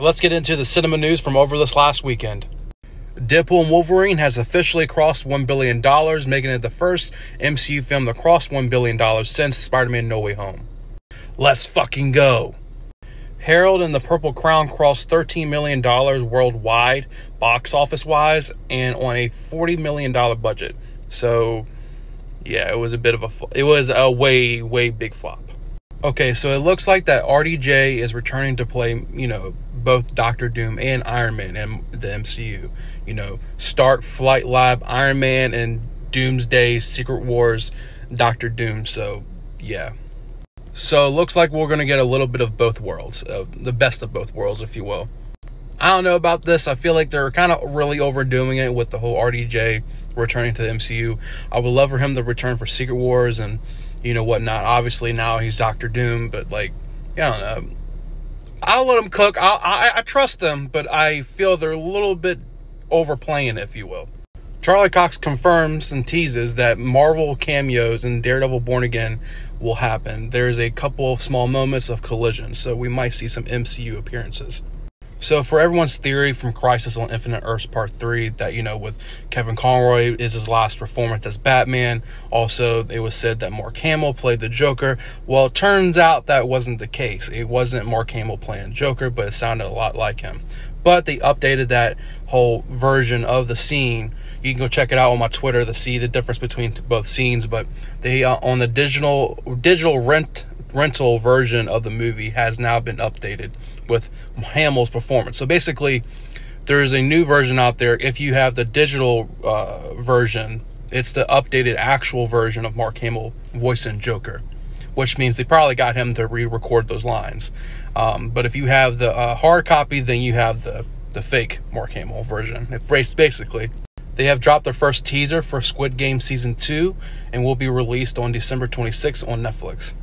Let's get into the cinema news from over this last weekend. Deadpool and Wolverine has officially crossed $1 billion, making it the first MCU film to cross $1 billion since Spider Man No Way Home. Let's fucking go! Harold and the Purple Crayon crossed $13 million worldwide, box office wise, and on a $40 million budget. So, yeah, it was a bit of a, it was a way, way big flop. Okay, so it looks like that RDJ is returning to play, you know, both Doctor Doom and Iron Man and the MCU. You know, Stark Flight Lab Iron Man and Doomsday Secret Wars Doctor Doom. So, yeah. So it looks like we're going to get a little bit of both worlds, uh, the best of both worlds, if you will. I don't know about this. I feel like they're kind of really overdoing it with the whole RDJ returning to the MCU. I would love for him to return for Secret Wars and you know whatnot. Obviously now he's Doctor Doom, but like I don't know. I'll let them cook. I'll, I I trust them, but I feel they're a little bit overplaying, if you will. Charlie Cox confirms and teases that Marvel cameos in Daredevil Born Again will happen. There's a couple of small moments of collision, so we might see some MCU appearances. So for everyone's theory from Crisis on Infinite Earths Part 3 that, you know, with Kevin Conroy is his last performance as Batman. Also, it was said that Mark Hamill played the Joker. Well, it turns out that wasn't the case. It wasn't Mark Hamill playing Joker, but it sounded a lot like him. But they updated that whole version of the scene. You can go check it out on my Twitter to see the difference between both scenes. But they uh, on the digital digital rent rental version of the movie has now been updated with Hamill's performance. So basically, there is a new version out there. If you have the digital uh, version, it's the updated actual version of Mark Hamill voicing Joker, which means they probably got him to re-record those lines. Um, but if you have the uh, hard copy, then you have the the fake Mark Hamill version. It basically. They have dropped their first teaser for Squid Game season two, and will be released on December 26th on Netflix.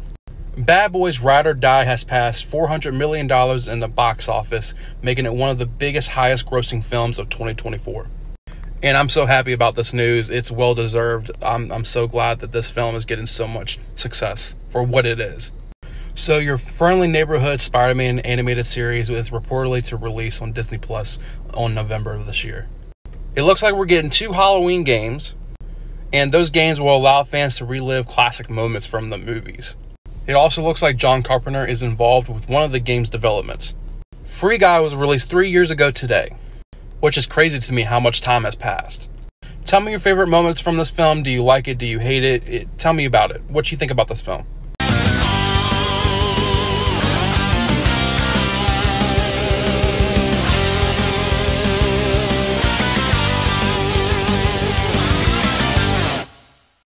Bad Boys Ride or Die has passed $400 million in the box office, making it one of the biggest, highest grossing films of 2024. And I'm so happy about this news. It's well deserved. I'm, I'm so glad that this film is getting so much success for what it is. So, your friendly neighborhood Spider Man animated series is reportedly to release on Disney Plus on November of this year. It looks like we're getting two Halloween games, and those games will allow fans to relive classic moments from the movies. It also looks like John Carpenter is involved with one of the game's developments. Free Guy was released three years ago today, which is crazy to me how much time has passed. Tell me your favorite moments from this film. Do you like it? Do you hate it? it tell me about it. What you think about this film?